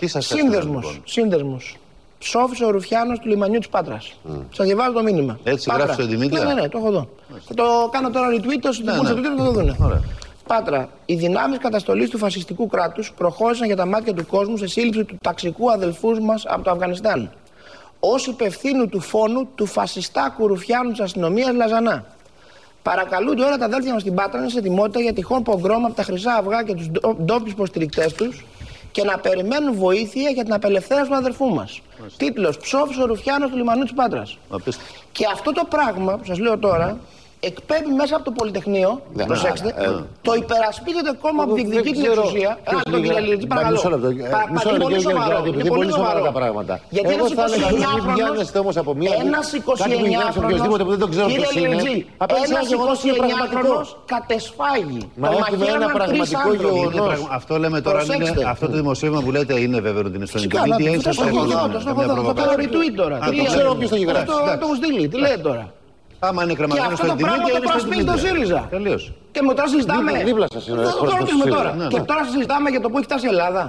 Τι σας Σύνδεσμος. λοιπόν; Σύνδεσμος. Ψόφισε ο Ρουφιάνος του λιμανιού της Πάτρας. Σας διαβάζω το μήνυμα. Έτσι Πάτρα. γράφει στο Δημήτρης; Ναι, ναι, ναι, το έχω εδώ. Θα το κάνω τώρα retweet ώστε Ναι, ναι, ναι. στο Twitter θα το δουν. Ωραία. Πάτρα. Οι δυνάμεις καταστολής του φασιστικού κράτους προχώρησαν για τα μάτια του κόσμου σε σύλληψη του ταξικού αδελφούς μας από το Αφγανιστάν. Ω υπευθύνου του φόνου του φασιστάκου Ρουφιάνου της αστυνομίας Λαζανά. Παρακαλούνται όλα τα αδέλφια μας στην Πάτρα να είναι σε ετοιμότητα για τυχόν πογκρόμα από τα χρυσά αυγά και τους ντόπιους υποστηρικτές τους και να περιμένουν βοήθεια για την απελευθέρωση του αδερφού μας. Τίτλος Ψόφι ο Ρουφιάνος του λιμανού της Πάτρας. Απίστευτο. Και αυτό το πράγμα που σας λέω τώρα εκπέμπει μέσα από το Πολυτεχνείο. Ναι. προσέξτε. Ε, ε. το υπερασπίζεται κόμμα που Εγώ δεν διεκδικεί την ξέρω εξουσία. ποιος Α, τον λίγα- κύριε Λιλιτζή, Μα, παρακαλώ. μισό λεπτό, ε, Πα- μισό πα- λεπτό, πολύ κύριε σοβαρό. Γεωργιάδη, Είναι επειδή πολύ πολύ σοβαρά σοβαρό. τα πράγματα. Γιατί Εγώ ένας θα έλεγα ότι 29χρονος βγαίνεστε όμως από μία- Ένας κάτι που βγαίνει από 29χρονος οποιοδήποτε που δεν το ξέρω Κύριε ποιος είναι, Λιλιτζή, απέναντι σε ένα ένας γεγονός που είναι 29χρονος πραγματικό. κατεσφάγει. Μα Τον έχουμε ένα μαχαίρωναν τρεις πραγματικό άνθρωποι. γεγονός. Είναι πραγμα- Αυτό λέμε τώρα. αν Είναι, Προσέξτε. αυτό το δημοσίευμα που λέτε είναι βέβαιο ότι είναι στο Φυσικά, Ιντερνετ. να ή το είναι στο στο έχω εδώ, Ιντερνετ, το έχω καμιά εδώ, θα κάνω προβοκάτσια. retweet τώρα. Α, Τι το λέει. ξέρω ποιος το έχει Θα γράψει, το- εντάξει. Θα το έχω στείλει. Τι λέει τώρα. Άμα είναι Και κρεμασμένο αυτό στο το πράγμα Ιντερνετ, το είναι στο προασπίζει το Ιντερνετ. ΣΥΡΙΖΑ. Τελείως. Και με τώρα συζητάμε. Δίπλα- δίπλα σας είναι Δεν το εκπρόσωπος ρωτήσουμε του τώρα. ΣΥΡΙΖΑ. Ναι, Και ναι. τώρα συζητάμε για το που έχει φτάσει η Ελλάδα.